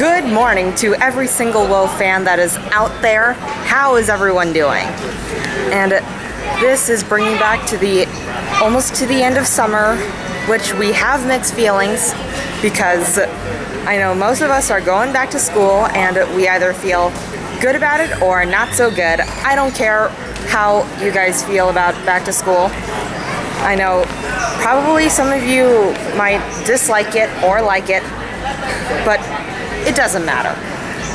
Good morning to every single WOA fan that is out there. How is everyone doing? And this is bringing back to the almost to the end of summer, which we have mixed feelings because I know most of us are going back to school and we either feel good about it or not so good. I don't care how you guys feel about back to school. I know probably some of you might dislike it or like it, but it doesn't matter.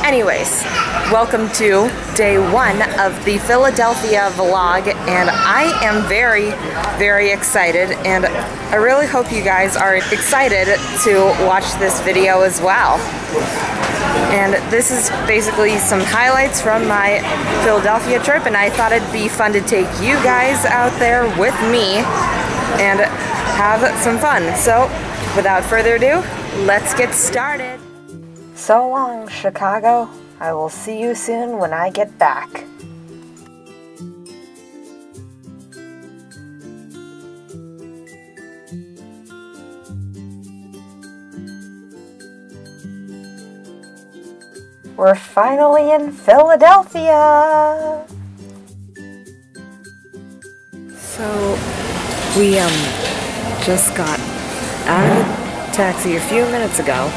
Anyways, welcome to day one of the Philadelphia vlog, and I am very, very excited, and I really hope you guys are excited to watch this video as well. And this is basically some highlights from my Philadelphia trip, and I thought it'd be fun to take you guys out there with me and have some fun. So, without further ado, let's get started. So long, Chicago. I will see you soon when I get back. We're finally in Philadelphia! So, we um just got out of the taxi a few minutes ago,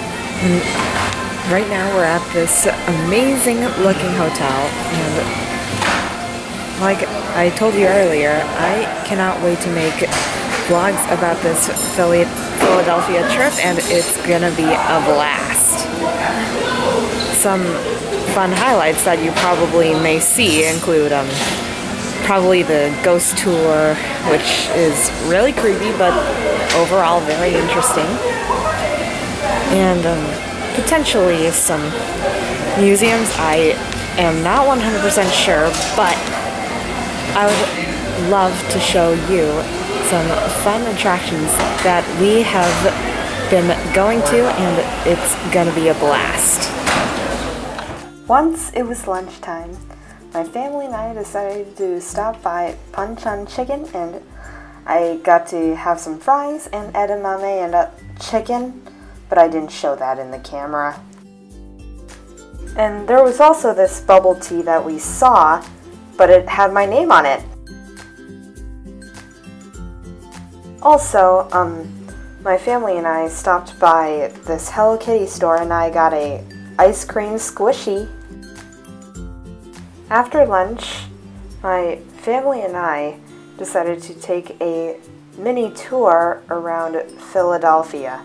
and right now we're at this amazing looking hotel, and like I told you earlier, I cannot wait to make vlogs about this Philly Philadelphia trip, and it's gonna be a blast. Some fun highlights that you probably may see include um, probably the ghost tour, which is really creepy but overall very interesting. And um, potentially some museums. I am not 100% sure, but I would love to show you some fun attractions that we have been going to, and it's gonna be a blast. Once it was lunchtime, my family and I decided to stop by Bonchon Chicken and I got to have some fries and edamame and a chicken, but I didn't show that in the camera. And there was also this bubble tea that we saw, but it had my name on it. Also, um, my family and I stopped by this Hello Kitty store and I got a ice cream squishy after lunch, my family and I decided to take a mini tour around Philadelphia.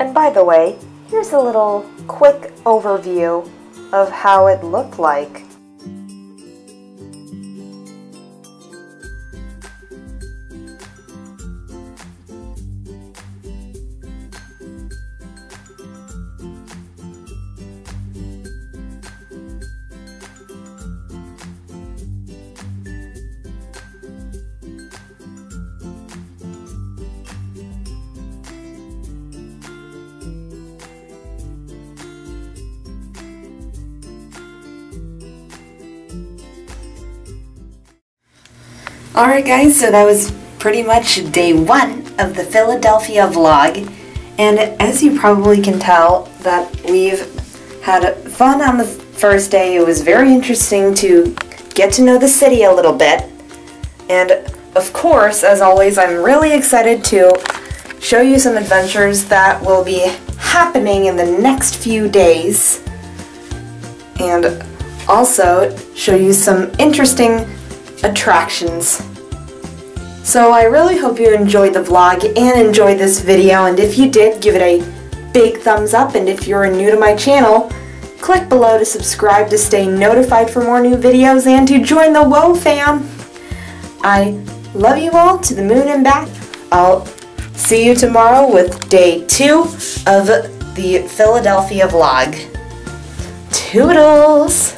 And by the way, here's a little quick overview of how it looked like. Alright guys, so that was pretty much day one of the Philadelphia vlog. And as you probably can tell that we've had fun on the first day. It was very interesting to get to know the city a little bit. And of course, as always, I'm really excited to show you some adventures that will be happening in the next few days. And also show you some interesting attractions. So I really hope you enjoyed the vlog and enjoyed this video and if you did, give it a big thumbs up and if you're new to my channel, click below to subscribe to stay notified for more new videos and to join the WOA fam. I love you all to the moon and back. I'll see you tomorrow with day two of the Philadelphia vlog. Toodles!